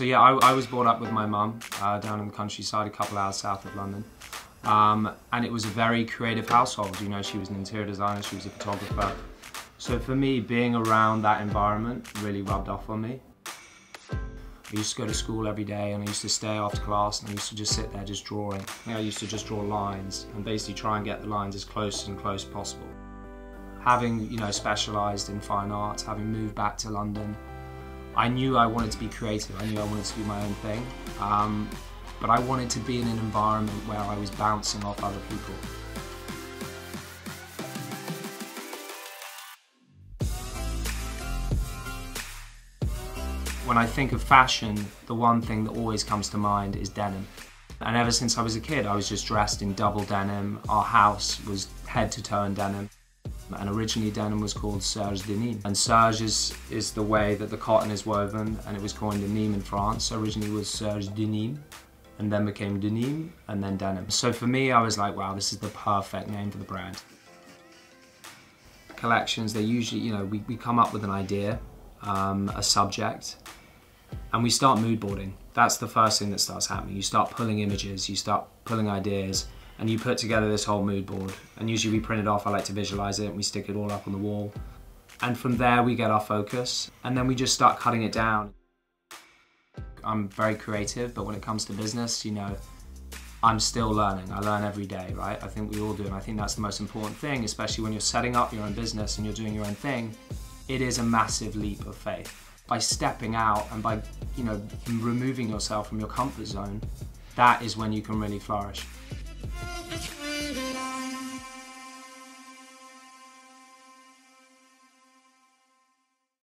So yeah, I, I was brought up with my mum uh, down in the countryside, a couple hours south of London. Um, and it was a very creative household. You know, she was an interior designer, she was a photographer. So for me, being around that environment really rubbed off on me. I used to go to school every day and I used to stay after class and I used to just sit there just drawing. I used to just draw lines and basically try and get the lines as close and close possible. Having, you know, specialised in fine arts, having moved back to London, I knew I wanted to be creative. I knew I wanted to do my own thing. Um, but I wanted to be in an environment where I was bouncing off other people. When I think of fashion, the one thing that always comes to mind is denim. And ever since I was a kid, I was just dressed in double denim. Our house was head to toe in denim. And originally denim was called serge de Nîmes. And serge is, is the way that the cotton is woven, and it was coined in Nîmes in France. Originally was serge de Nîmes, and then became denim, and then denim. So for me, I was like, wow, this is the perfect name for the brand. Collections, they usually, you know, we, we come up with an idea, um, a subject, and we start mood boarding. That's the first thing that starts happening. You start pulling images, you start pulling ideas, and you put together this whole mood board. And usually we print it off, I like to visualize it, and we stick it all up on the wall. And from there we get our focus, and then we just start cutting it down. I'm very creative, but when it comes to business, you know, I'm still learning. I learn every day, right? I think we all do, and I think that's the most important thing, especially when you're setting up your own business and you're doing your own thing. It is a massive leap of faith. By stepping out and by, you know, removing yourself from your comfort zone, that is when you can really flourish. Thank you.